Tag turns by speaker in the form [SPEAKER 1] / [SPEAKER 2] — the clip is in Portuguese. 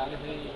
[SPEAKER 1] Obrigado,